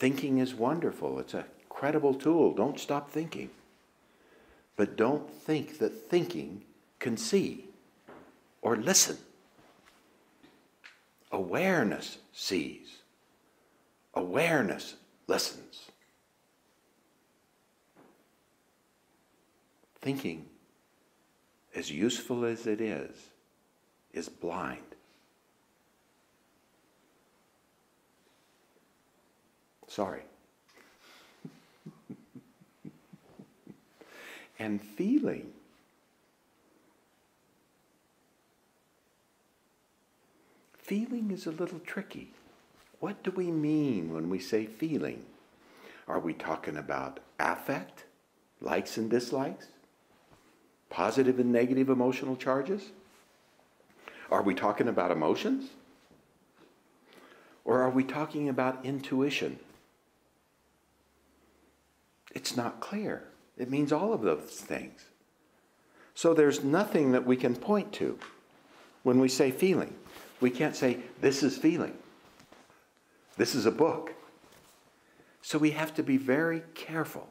Thinking is wonderful, it's a credible tool. Don't stop thinking. But don't think that thinking can see or listen. Awareness sees, awareness listens. Thinking, as useful as it is, is blind. Sorry. and feeling. Feeling is a little tricky. What do we mean when we say feeling? Are we talking about affect, likes and dislikes? Positive and negative emotional charges? Are we talking about emotions? Or are we talking about intuition? It's not clear. It means all of those things. So there's nothing that we can point to when we say feeling. We can't say, this is feeling. This is a book. So we have to be very careful.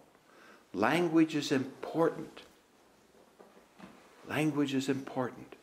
Language is important. Language is important.